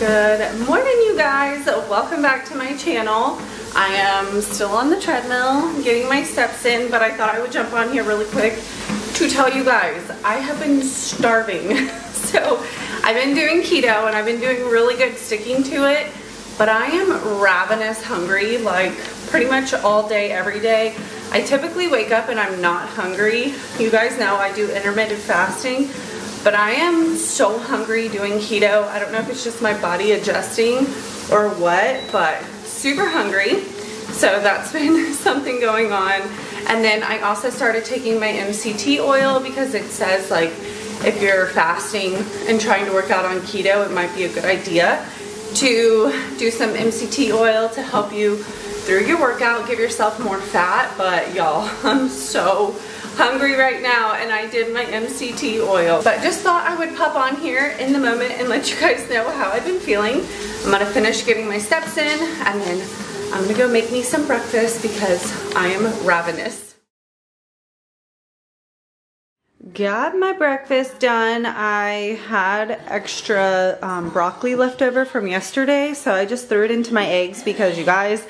Good morning, you guys. Welcome back to my channel. I am still on the treadmill, getting my steps in, but I thought I would jump on here really quick to tell you guys, I have been starving. so I've been doing keto and I've been doing really good sticking to it, but I am ravenous hungry like pretty much all day, every day. I typically wake up and I'm not hungry. You guys know I do intermittent fasting, but I am so hungry doing keto. I don't know if it's just my body adjusting or what, but super hungry. So that's been something going on. And then I also started taking my MCT oil because it says like if you're fasting and trying to work out on keto, it might be a good idea to do some MCT oil to help you through your workout, give yourself more fat. But y'all, I'm so hungry right now and I did my MCT oil. But just thought I would pop on here in the moment and let you guys know how I've been feeling. I'm gonna finish getting my steps in and then I'm gonna go make me some breakfast because I am ravenous. Got my breakfast done. I had extra um, broccoli left over from yesterday, so I just threw it into my eggs because you guys,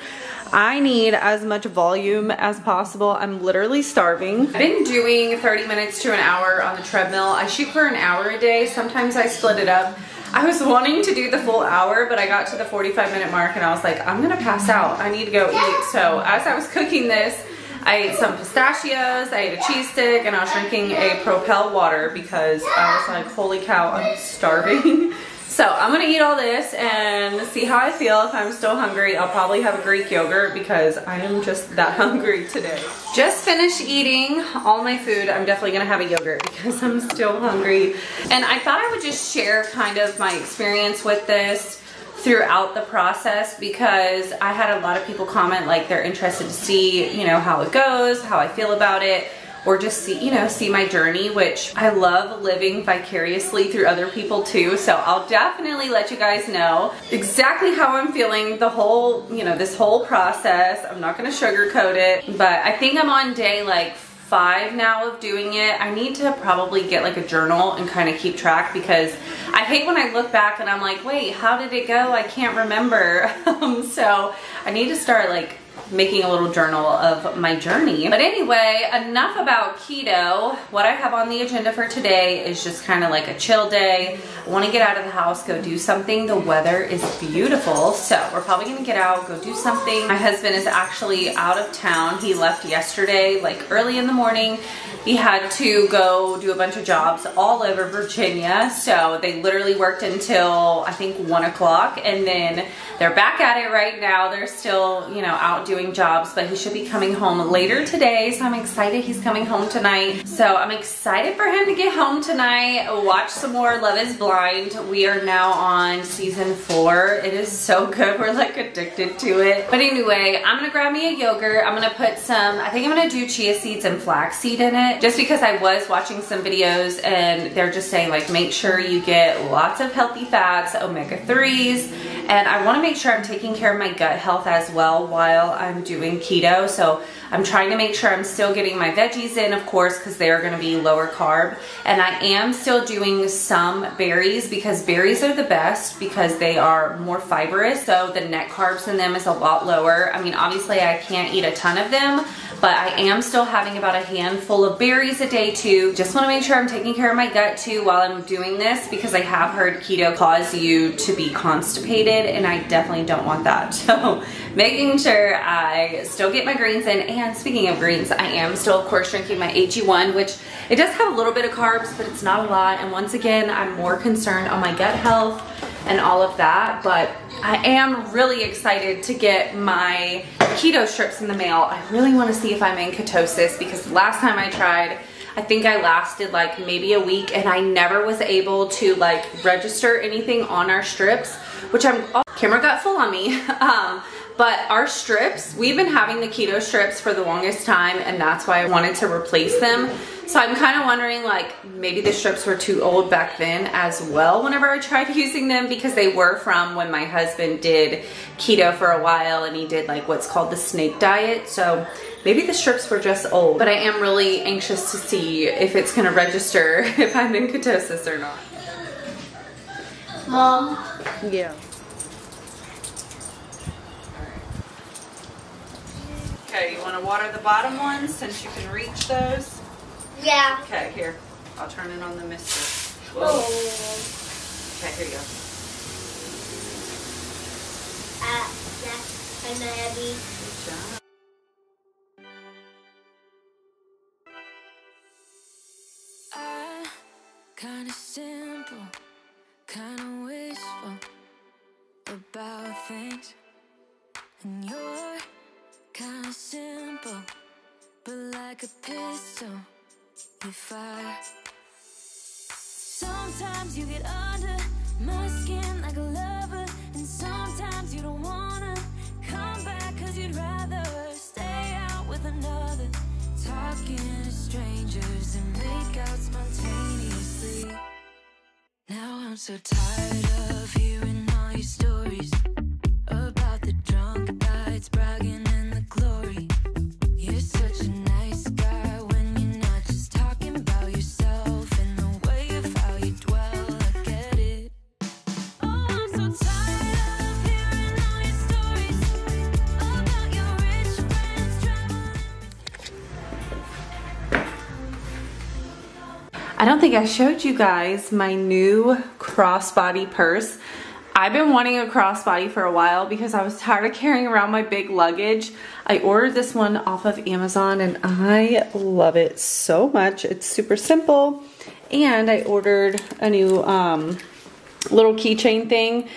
I need as much volume as possible. I'm literally starving. I've been doing 30 minutes to an hour on the treadmill. I shoot for an hour a day. Sometimes I split it up. I was wanting to do the full hour, but I got to the 45 minute mark and I was like, I'm gonna pass out. I need to go eat. So as I was cooking this, I ate some pistachios, I ate a cheese stick, and I was drinking a Propel water because I was like, holy cow, I'm starving. So I'm gonna eat all this and see how I feel. If I'm still hungry, I'll probably have a Greek yogurt because I am just that hungry today. Just finished eating all my food. I'm definitely gonna have a yogurt because I'm still hungry. And I thought I would just share kind of my experience with this throughout the process because I had a lot of people comment like they're interested to see, you know, how it goes, how I feel about it or just see, you know, see my journey, which I love living vicariously through other people too. So I'll definitely let you guys know exactly how I'm feeling the whole, you know, this whole process. I'm not gonna sugarcoat it, but I think I'm on day like five now of doing it. I need to probably get like a journal and kind of keep track because I hate when I look back and I'm like, wait, how did it go? I can't remember. um, so I need to start like making a little journal of my journey. But anyway, enough about keto. What I have on the agenda for today is just kind of like a chill day. I want to get out of the house, go do something. The weather is beautiful, so we're probably gonna get out, go do something. My husband is actually out of town. He left yesterday, like early in the morning. He had to go do a bunch of jobs all over Virginia. So they literally worked until I think one o'clock and then they're back at it right now. They're still, you know, out doing jobs, but he should be coming home later today. So I'm excited he's coming home tonight. So I'm excited for him to get home tonight, watch some more Love is Blind. We are now on season four. It is so good. We're like addicted to it. But anyway, I'm gonna grab me a yogurt. I'm gonna put some, I think I'm gonna do chia seeds and flaxseed in it just because I was watching some videos and they're just saying like make sure you get lots of healthy fats, omega-3s, and I wanna make sure I'm taking care of my gut health as well while I'm doing keto. So I'm trying to make sure I'm still getting my veggies in, of course, because they are gonna be lower carb. And I am still doing some berries because berries are the best because they are more fibrous. So the net carbs in them is a lot lower. I mean, obviously I can't eat a ton of them, but I am still having about a handful of berries a day too. Just wanna make sure I'm taking care of my gut too while I'm doing this because I have heard keto cause you to be constipated and I definitely don't want that. So making sure I still get my greens in. And speaking of greens, I am still of course drinking my AG1, which it does have a little bit of carbs, but it's not a lot. And once again, I'm more concerned on my gut health and all of that. But I am really excited to get my keto strips in the mail. I really wanna see if I'm in ketosis because last time I tried, I think I lasted like maybe a week and I never was able to like register anything on our strips, which I'm, oh, camera got full on me. um, but our strips, we've been having the keto strips for the longest time and that's why I wanted to replace them. So I'm kind of wondering like maybe the strips were too old back then as well whenever I tried using them because they were from when my husband did keto for a while and he did like what's called the snake diet. So maybe the strips were just old, but I am really anxious to see if it's gonna register if I'm in ketosis or not. Mom. Yeah. Okay, you want to water the bottom ones since you can reach those? Yeah. Okay, here. I'll turn it on the mister. Whoa. Oh. Okay, here you go. Uh, that's kind of heavy. Good job. I kinda simple, kinda wishful about things, and you're kinda simple, but like a pistol, you fire. Sometimes you get under my skin like a lover, and sometimes you don't wanna come back cause you'd rather stay out with another. Talking to strangers and make out spontaneously. Now I'm so tired of hearing I don't think I showed you guys my new crossbody purse. I've been wanting a crossbody for a while because I was tired of carrying around my big luggage. I ordered this one off of Amazon and I love it so much. It's super simple. And I ordered a new um, little keychain thing.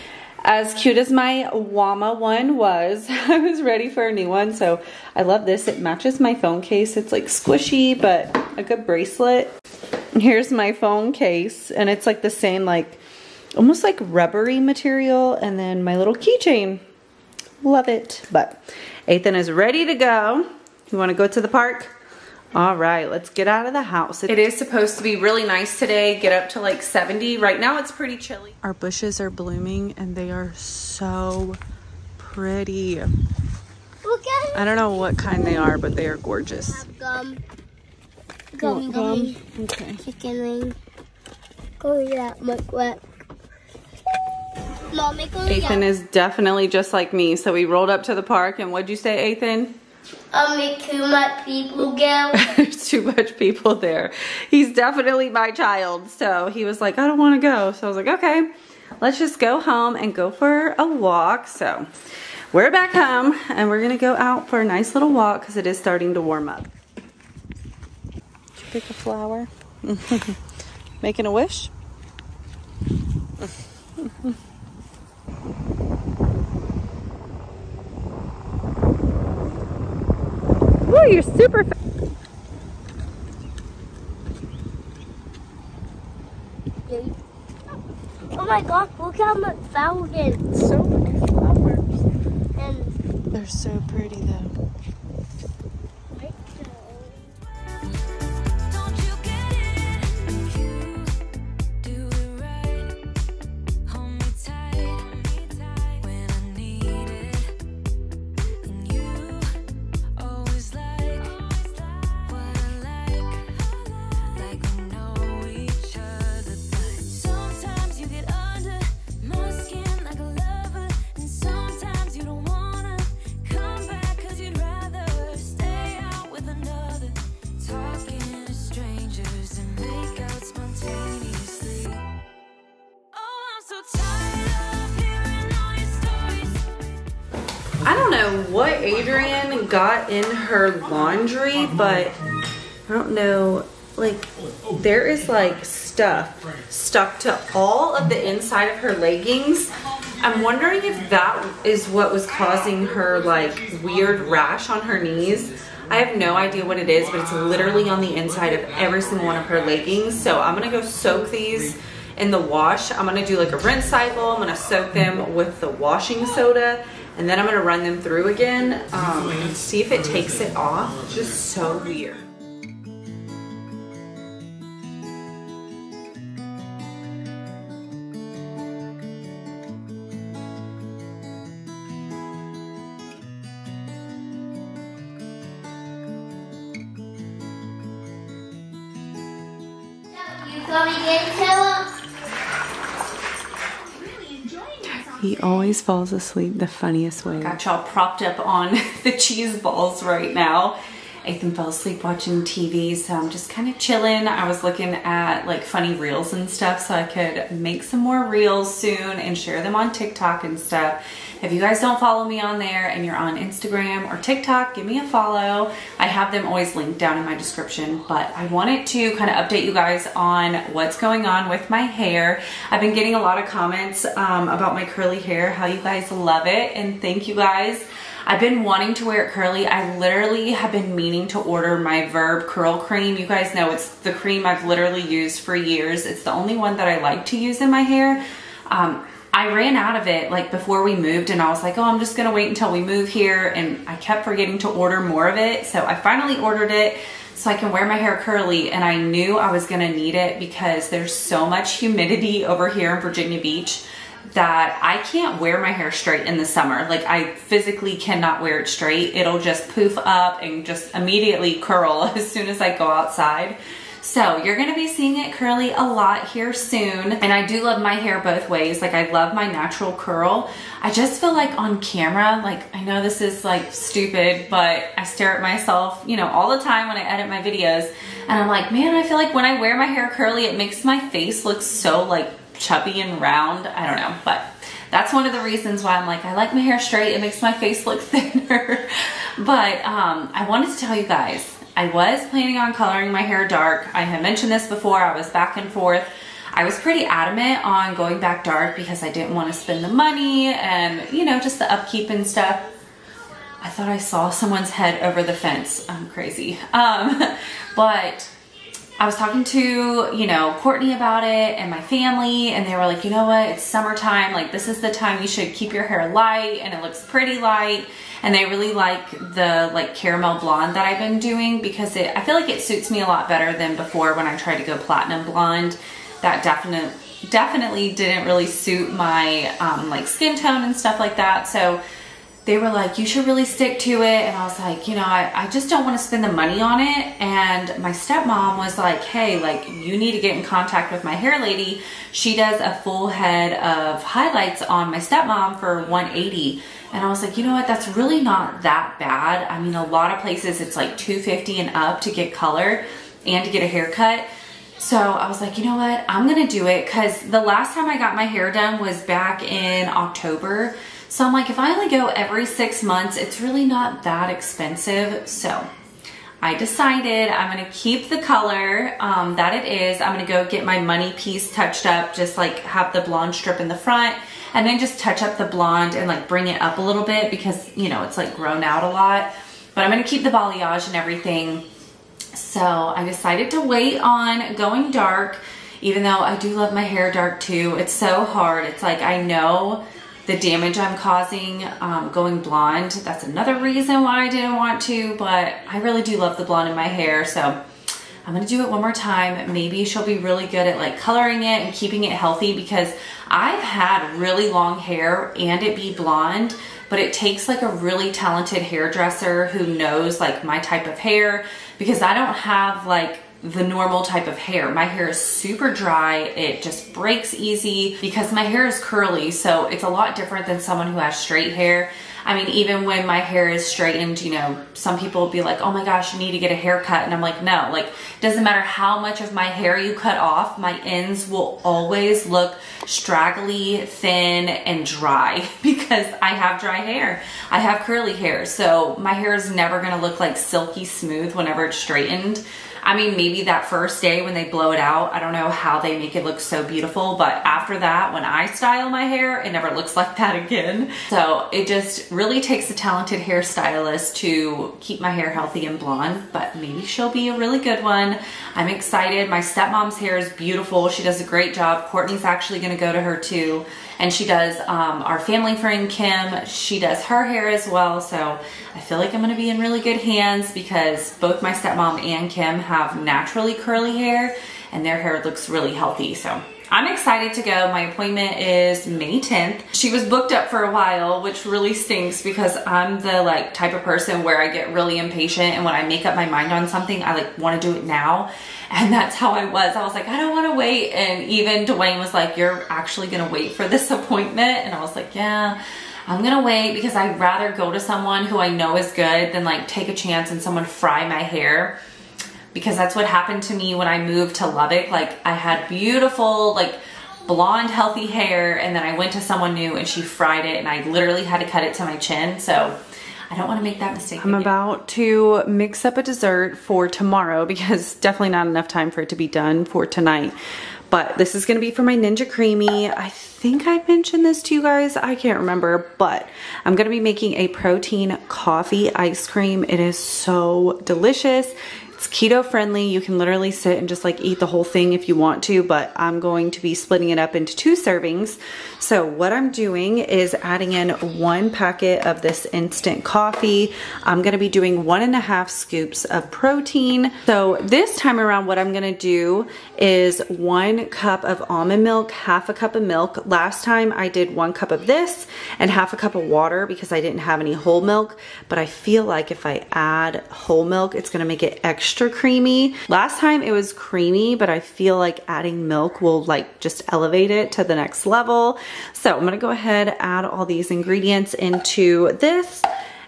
As cute as my Wama one was, I was ready for a new one. So I love this. It matches my phone case. It's like squishy, but a good bracelet. Here's my phone case and it's like the same like almost like rubbery material and then my little keychain. Love it. But Ethan is ready to go. You want to go to the park? All right, let's get out of the house. It is supposed to be really nice today, get up to like 70. Right now it's pretty chilly. Our bushes are blooming and they are so pretty. Look at I don't know what kind they are, but they are gorgeous. Have gum. Gum, Want gum? gummy. Okay. Chicken wing. Go that much wet. Mom, Ethan is definitely just like me. So we rolled up to the park and what'd you say, Ethan? I'll too much people go. There's too much people there. He's definitely my child. So he was like, I don't want to go. So I was like, okay, let's just go home and go for a walk. So we're back home and we're going to go out for a nice little walk because it is starting to warm up. Did you pick a flower? Making a wish? Ooh, you're super oh my gosh, look how much thousands. so many flowers. And They're so pretty though. Adrian got in her laundry, but I don't know. Like, there is like stuff stuck to all of the inside of her leggings. I'm wondering if that is what was causing her like weird rash on her knees. I have no idea what it is, but it's literally on the inside of every single one of her leggings. So I'm gonna go soak these in the wash. I'm gonna do like a rinse cycle. I'm gonna soak them with the washing soda and then I'm gonna run them through again um, and see if it takes it off. Just so weird. Always falls asleep the funniest way. Got y'all propped up on the cheese balls right now. Ethan fell asleep watching TV, so I'm just kind of chilling. I was looking at like funny reels and stuff so I could make some more reels soon and share them on TikTok and stuff. If you guys don't follow me on there and you're on Instagram or TikTok, give me a follow. I have them always linked down in my description, but I wanted to kind of update you guys on what's going on with my hair. I've been getting a lot of comments um, about my curly hair, how you guys love it, and thank you guys. I've been wanting to wear it curly. I literally have been meaning to order my Verb Curl Cream. You guys know it's the cream I've literally used for years. It's the only one that I like to use in my hair. Um, I ran out of it like before we moved and I was like, oh, I'm just gonna wait until we move here. And I kept forgetting to order more of it. So I finally ordered it so I can wear my hair curly. And I knew I was gonna need it because there's so much humidity over here in Virginia Beach that I can't wear my hair straight in the summer. Like I physically cannot wear it straight. It'll just poof up and just immediately curl as soon as I go outside. So you're gonna be seeing it curly a lot here soon. And I do love my hair both ways. Like I love my natural curl. I just feel like on camera, like I know this is like stupid, but I stare at myself, you know, all the time when I edit my videos. And I'm like, man, I feel like when I wear my hair curly, it makes my face look so like chubby and round. I don't know, but that's one of the reasons why I'm like, I like my hair straight. It makes my face look thinner. but um, I wanted to tell you guys, I was planning on coloring my hair dark. I had mentioned this before. I was back and forth. I was pretty adamant on going back dark because I didn't want to spend the money and, you know, just the upkeep and stuff. I thought I saw someone's head over the fence. I'm crazy. Um, but I was talking to, you know, Courtney about it and my family, and they were like, you know what, it's summertime. Like, this is the time you should keep your hair light and it looks pretty light. And they really like the like caramel blonde that I've been doing because it, I feel like it suits me a lot better than before when I tried to go platinum blonde. That definitely, definitely didn't really suit my um, like skin tone and stuff like that. So they were like, you should really stick to it. And I was like, you know, I, I just don't want to spend the money on it. And my stepmom was like, hey, like you need to get in contact with my hair lady. She does a full head of highlights on my stepmom for 180. And I was like, you know what? That's really not that bad. I mean, a lot of places it's like 250 and up to get color and to get a haircut. So I was like, you know what? I'm gonna do it because the last time I got my hair done was back in October. So I'm like, if I only go every six months, it's really not that expensive. So I decided I'm gonna keep the color um, that it is. I'm gonna go get my money piece touched up, just like have the blonde strip in the front and then just touch up the blonde and like bring it up a little bit because, you know, it's like grown out a lot. But I'm gonna keep the balayage and everything. So I decided to wait on going dark, even though I do love my hair dark too. It's so hard. It's like, I know the damage I'm causing um, going blonde. That's another reason why I didn't want to, but I really do love the blonde in my hair. So I'm gonna do it one more time. Maybe she'll be really good at like coloring it and keeping it healthy because I've had really long hair and it be blonde, but it takes like a really talented hairdresser who knows like my type of hair because I don't have like the normal type of hair. My hair is super dry. It just breaks easy because my hair is curly. So it's a lot different than someone who has straight hair. I mean, even when my hair is straightened, you know, some people will be like, oh my gosh, you need to get a haircut. And I'm like, no, like, doesn't matter how much of my hair you cut off, my ends will always look straggly, thin, and dry because I have dry hair. I have curly hair. So my hair is never gonna look like silky smooth whenever it's straightened. I mean, maybe that first day when they blow it out, I don't know how they make it look so beautiful, but after that, when I style my hair, it never looks like that again. So it just really takes a talented hairstylist to keep my hair healthy and blonde, but maybe she'll be a really good one. I'm excited. My stepmom's hair is beautiful. She does a great job. Courtney's actually gonna go to her too. And she does um, our family friend Kim, she does her hair as well. So I feel like I'm gonna be in really good hands because both my stepmom and Kim have naturally curly hair and their hair looks really healthy. So I'm excited to go. My appointment is May 10th. She was booked up for a while, which really stinks because I'm the like type of person where I get really impatient and when I make up my mind on something, I like want to do it now. And that's how I was. I was like, I don't want to wait. And even Dwayne was like, you're actually going to wait for this appointment. And I was like, yeah. I'm gonna wait because I'd rather go to someone who I know is good than like take a chance and someone fry my hair because that's what happened to me when I moved to Lubbock. Like I had beautiful, like blonde, healthy hair and then I went to someone new and she fried it and I literally had to cut it to my chin. So I don't want to make that mistake. I'm again. about to mix up a dessert for tomorrow because definitely not enough time for it to be done for tonight. But this is going to be for my Ninja Creami. I think I mentioned this to you guys. I can't remember, but I'm going to be making a protein coffee ice cream. It is so delicious. It's keto friendly. You can literally sit and just like eat the whole thing if you want to, but I'm going to be splitting it up into two servings. So what I'm doing is adding in one packet of this instant coffee. I'm gonna be doing one and a half scoops of protein. So this time around, what I'm gonna do is one cup of almond milk, half a cup of milk. Last time I did one cup of this and half a cup of water because I didn't have any whole milk, but I feel like if I add whole milk, it's gonna make it extra extra creamy. Last time it was creamy, but I feel like adding milk will like just elevate it to the next level. So I'm gonna go ahead, and add all these ingredients into this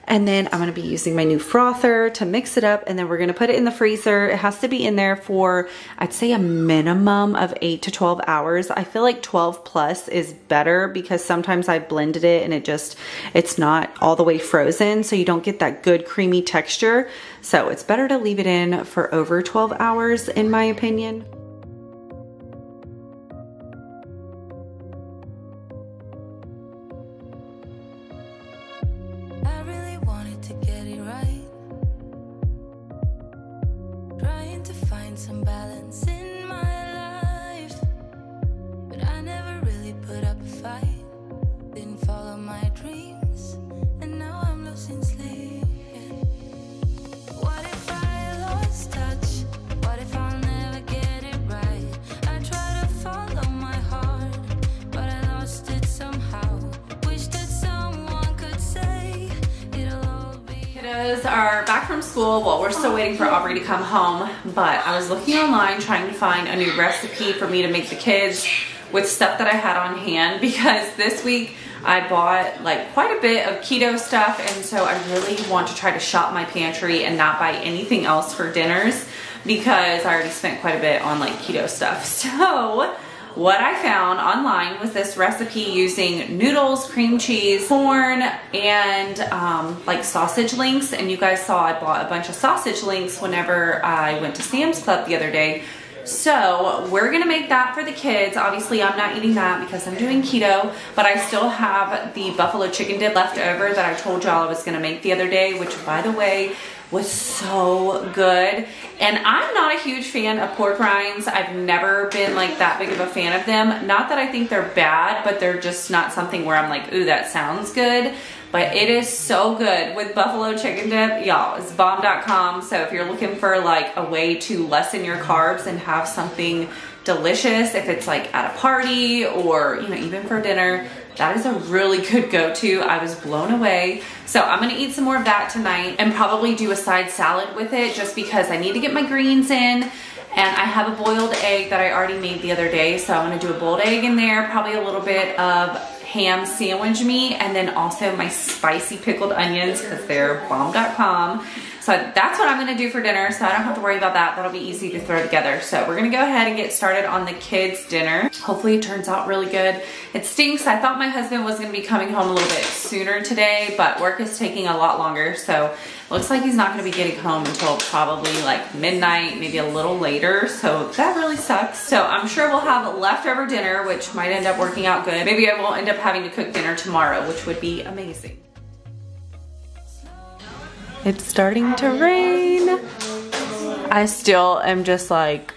and then I'm gonna be using my new frother to mix it up and then we're gonna put it in the freezer. It has to be in there for, I'd say a minimum of eight to 12 hours. I feel like 12 plus is better because sometimes I blended it and it just, it's not all the way frozen. So you don't get that good creamy texture. So it's better to leave it in for over 12 hours in my opinion. Was looking online trying to find a new recipe for me to make the kids with stuff that I had on hand because this week I bought like quite a bit of keto stuff and so I really want to try to shop my pantry and not buy anything else for dinners because I already spent quite a bit on like keto stuff. So what I found online was this recipe using noodles, cream cheese, corn, and um, like sausage links. And you guys saw I bought a bunch of sausage links whenever I went to Sam's Club the other day. So we're gonna make that for the kids. Obviously I'm not eating that because I'm doing keto, but I still have the buffalo chicken dip left over that I told y'all I was gonna make the other day, which by the way, was so good. And I'm not a huge fan of pork rinds. I've never been like that big of a fan of them. Not that I think they're bad, but they're just not something where I'm like, ooh, that sounds good. But it is so good with buffalo chicken dip. Y'all, it's bomb.com. So if you're looking for like a way to lessen your carbs and have something delicious, if it's like at a party or, you know, even for dinner, that is a really good go-to. I was blown away. So I'm gonna eat some more of that tonight and probably do a side salad with it just because I need to get my greens in and I have a boiled egg that I already made the other day. So I'm gonna do a boiled egg in there, probably a little bit of ham sandwich meat and then also my spicy pickled onions because they're bomb.com. So that's what I'm gonna do for dinner so I don't have to worry about that. That'll be easy to throw together. So we're gonna go ahead and get started on the kids dinner. Hopefully it turns out really good. It stinks. I thought my husband was gonna be coming home a little bit sooner today, but work is taking a lot longer. So looks like he's not gonna be getting home until probably like midnight, maybe a little later. So that really sucks. So I'm sure we'll have leftover dinner, which might end up working out good. Maybe I will end up having to cook dinner tomorrow, which would be amazing. It's starting to rain. I still am just like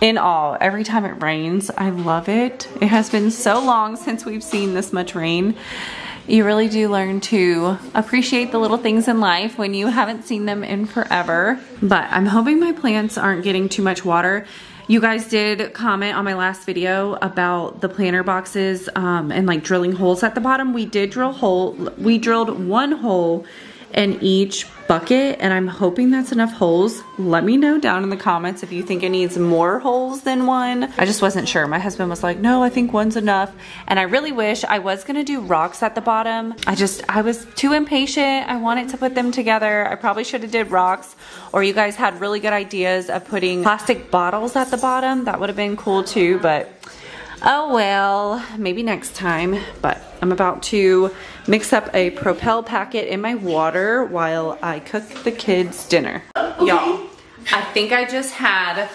in awe every time it rains. I love it. It has been so long since we've seen this much rain. You really do learn to appreciate the little things in life when you haven't seen them in forever. But I'm hoping my plants aren't getting too much water. You guys did comment on my last video about the planter boxes um, and like drilling holes at the bottom. We did drill hole, we drilled one hole in each bucket and I'm hoping that's enough holes. Let me know down in the comments if you think it needs more holes than one. I just wasn't sure. My husband was like, no, I think one's enough. And I really wish I was gonna do rocks at the bottom. I just, I was too impatient. I wanted to put them together. I probably should have did rocks or you guys had really good ideas of putting plastic bottles at the bottom. That would have been cool too, but Oh well, maybe next time. But I'm about to mix up a Propel packet in my water while I cook the kids dinner. Y'all, I think I just had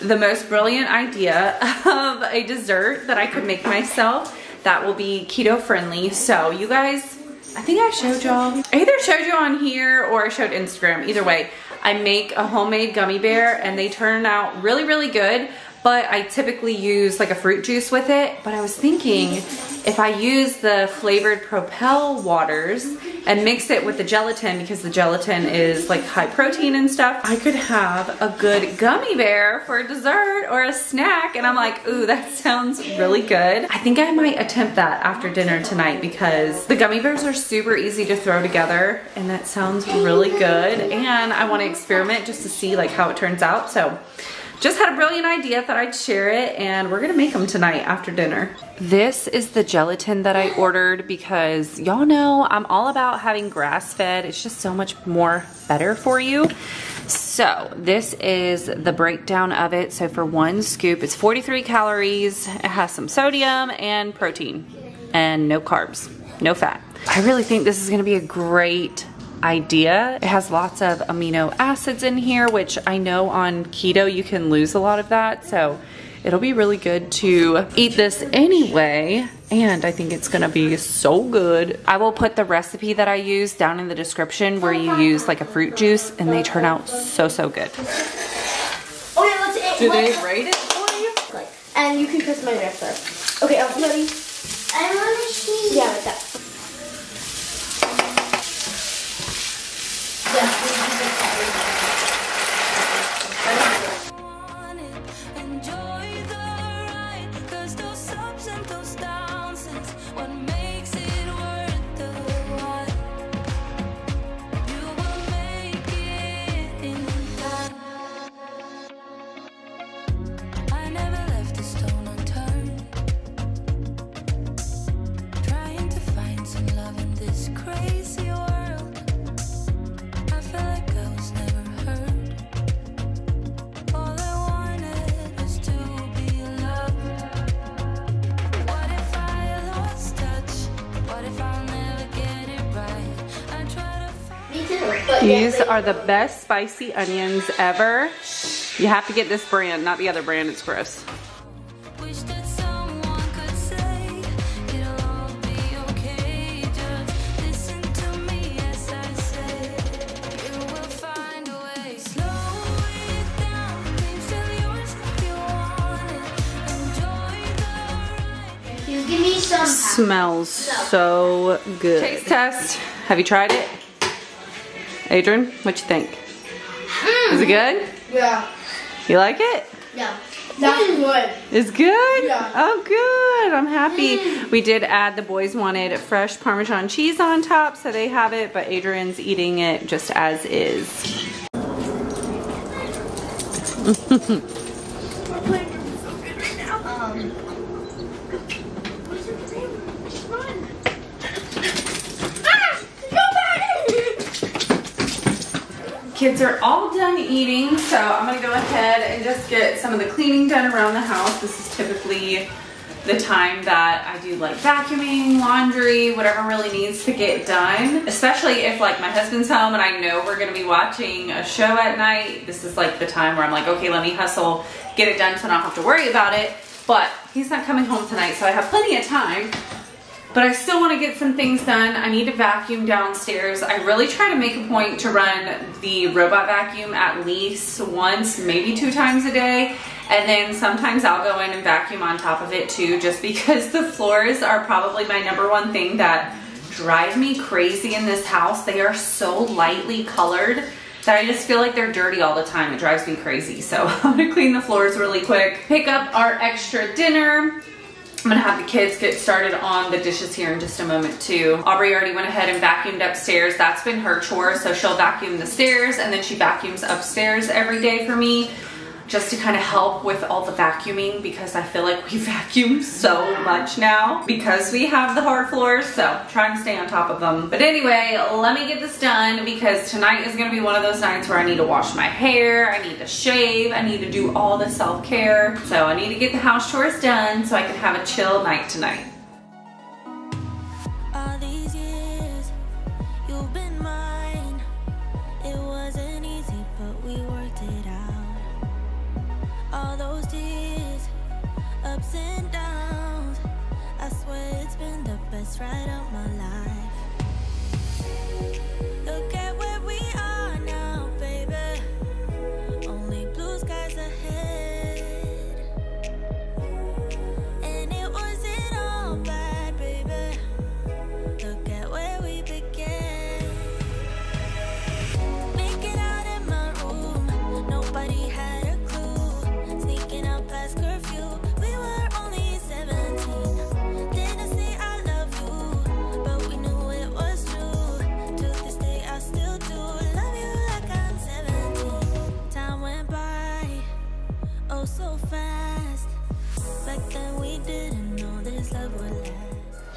the most brilliant idea of a dessert that I could make myself that will be keto friendly. So you guys, I think I showed y'all. I either showed you on here or I showed Instagram. Either way, I make a homemade gummy bear and they turn out really, really good but I typically use like a fruit juice with it. But I was thinking if I use the flavored Propel waters and mix it with the gelatin because the gelatin is like high protein and stuff, I could have a good gummy bear for dessert or a snack. And I'm like, ooh, that sounds really good. I think I might attempt that after dinner tonight because the gummy bears are super easy to throw together and that sounds really good. And I want to experiment just to see like how it turns out. So just had a brilliant idea, thought I'd share it, and we're gonna make them tonight after dinner. This is the gelatin that I ordered because y'all know I'm all about having grass fed. It's just so much more better for you. So this is the breakdown of it. So for one scoop, it's 43 calories. It has some sodium and protein and no carbs, no fat. I really think this is gonna be a great idea. It has lots of amino acids in here, which I know on keto you can lose a lot of that. So it'll be really good to eat this anyway. And I think it's gonna be so good. I will put the recipe that I use down in the description where you use like a fruit juice and they turn out so, so good. Oh yeah, let's eat. Do they rate it for you? And you can kiss my neck first. Okay, I'm ready. I want to see. Yeah, like that. These are the best spicy onions ever. You have to get this brand, not the other brand, it's gross. Wish that someone could say it'll all be okay. Just listen to me as I say. You will find a way. Slow it down. Dreams still yours if you want it. Enjoy the ride. you give me some. Smells so good. Taste test. Have you tried it? Adrian, what you think? Hmm. Is it good? Yeah. You like it? Yeah. That is good. It's good? Yeah. Oh, good. I'm happy. Hmm. We did add, the boys wanted fresh Parmesan cheese on top, so they have it, but Adrian's eating it just as is. Kids are all done eating, so I'm gonna go ahead and just get some of the cleaning done around the house. This is typically the time that I do like vacuuming, laundry, whatever really needs to get done. Especially if like my husband's home and I know we're gonna be watching a show at night. This is like the time where I'm like, okay, let me hustle, get it done so I don't have to worry about it. But he's not coming home tonight, so I have plenty of time. But I still want to get some things done. I need to vacuum downstairs. I really try to make a point to run the robot vacuum at least once, maybe two times a day. And then sometimes I'll go in and vacuum on top of it too, just because the floors are probably my number one thing that drive me crazy in this house. They are so lightly colored that I just feel like they're dirty all the time. It drives me crazy. So I'm gonna clean the floors really quick, pick up our extra dinner. I'm gonna have the kids get started on the dishes here in just a moment too. Aubrey already went ahead and vacuumed upstairs. That's been her chore. So she'll vacuum the stairs and then she vacuums upstairs every day for me just to kind of help with all the vacuuming because I feel like we vacuum so much now because we have the hard floors. So trying to stay on top of them. But anyway, let me get this done because tonight is gonna be one of those nights where I need to wash my hair, I need to shave, I need to do all the self-care. So I need to get the house chores done so I can have a chill night tonight.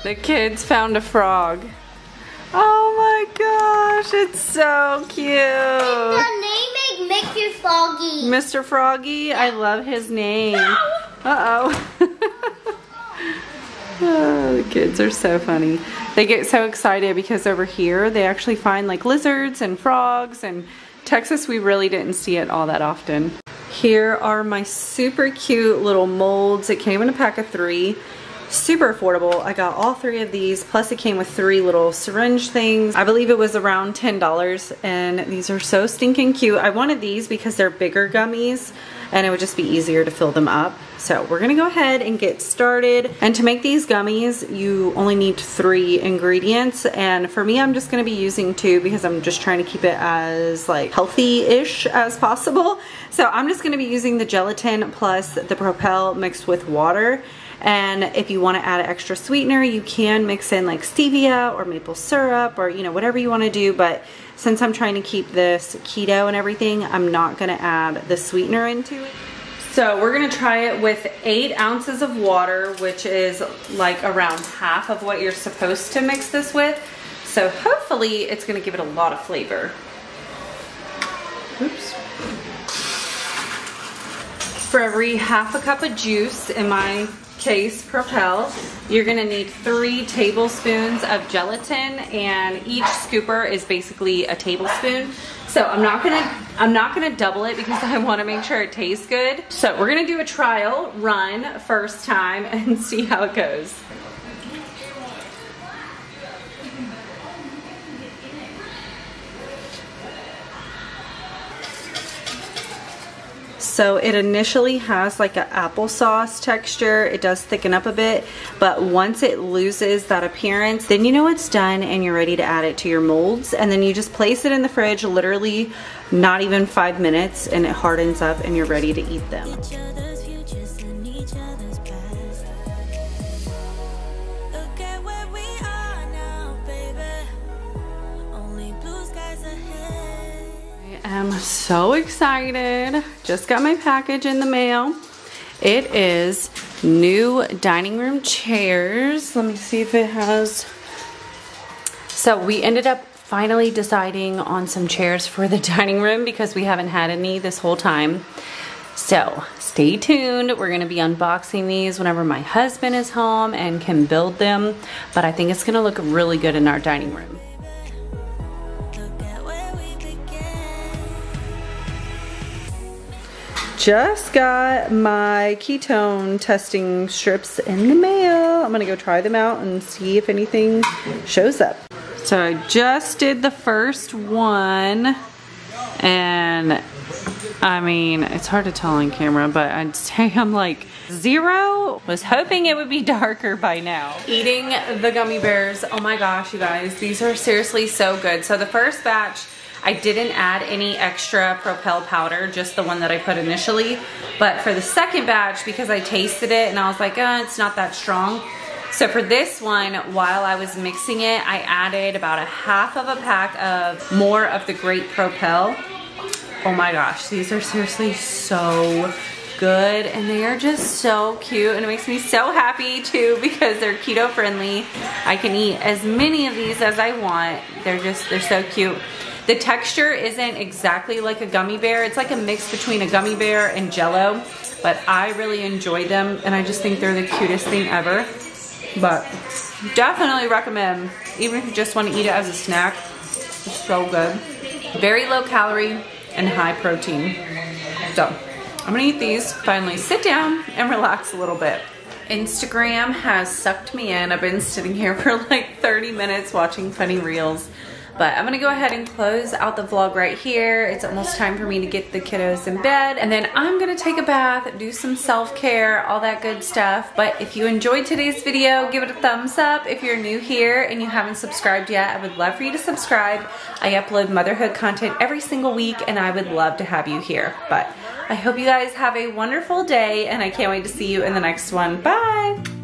The kids found a frog. Oh my gosh, it's so cute. The name makes Mickey Foggy. Mr. Froggy, I love his name. Uh-oh. oh. The kids are so funny. They get so excited because over here they actually find like lizards and frogs and Texas we really didn't see it all that often. Here are my super cute little molds. It came in a pack of three super affordable. I got all three of these, plus it came with three little syringe things. I believe it was around $10, and these are so stinking cute. I wanted these because they're bigger gummies, and it would just be easier to fill them up. So we're gonna go ahead and get started. And to make these gummies, you only need three ingredients. And for me, I'm just gonna be using two because I'm just trying to keep it as like healthy-ish as possible. So I'm just gonna be using the gelatin plus the Propel mixed with water. And if you want to add an extra sweetener, you can mix in like stevia or maple syrup or, you know, whatever you want to do. But since I'm trying to keep this keto and everything, I'm not going to add the sweetener into it. So we're going to try it with eight ounces of water, which is like around half of what you're supposed to mix this with. So hopefully it's going to give it a lot of flavor. Oops. For every half a cup of juice in my case Propel, you're gonna need three tablespoons of gelatin and each scooper is basically a tablespoon. So I'm not gonna I'm not gonna double it because I wanna make sure it tastes good. So we're gonna do a trial run first time and see how it goes. So it initially has like an applesauce texture. It does thicken up a bit, but once it loses that appearance, then you know it's done and you're ready to add it to your molds. And then you just place it in the fridge, literally not even five minutes, and it hardens up and you're ready to eat them. Am so excited. Just got my package in the mail. It is new dining room chairs. Let me see if it has. So we ended up finally deciding on some chairs for the dining room because we haven't had any this whole time. So stay tuned. We're to be unboxing these whenever my husband is home and can build them. But I think it's to look really good in our dining room. Just got my ketone testing strips in the mail. I'm gonna go try them out and see if anything shows up. So I just did the first one and I mean, it's hard to tell on camera, but I'd say I'm like zero. Was hoping it would be darker by now. Eating the gummy bears. Oh my gosh, you guys, these are seriously so good. So the first batch, I didn't add any extra Propel powder, just the one that I put initially. But for the second batch, because I tasted it and I was like, uh, it's not that strong. So for this one, while I was mixing it, I added about a half of a pack of more of the Great Propel. Oh my gosh, these are seriously so good and they are just so cute and it makes me so happy too because they're keto friendly. I can eat as many of these as I want. They're just, they're so cute. The texture isn't exactly like a gummy bear. It's like a mix between a gummy bear and jello, but I really enjoy them and I just think they're the cutest thing ever. But definitely recommend, even if you just want to eat it as a snack, it's so good. Very low calorie and high protein. So I'm gonna eat these, finally sit down and relax a little bit. Instagram has sucked me in. I've been sitting here for like 30 minutes watching funny reels. But I'm gonna go ahead and close out the vlog right here. It's almost time for me to get the kiddos in bed. And then I'm gonna take a bath, do some self-care, all that good stuff. But if you enjoyed today's video, give it a thumbs up. If you're new here and you haven't subscribed yet, I would love for you to subscribe. I upload motherhood content every single week and I would love to have you here. But I hope you guys have a wonderful day and I can't wait to see you in the next one. Bye!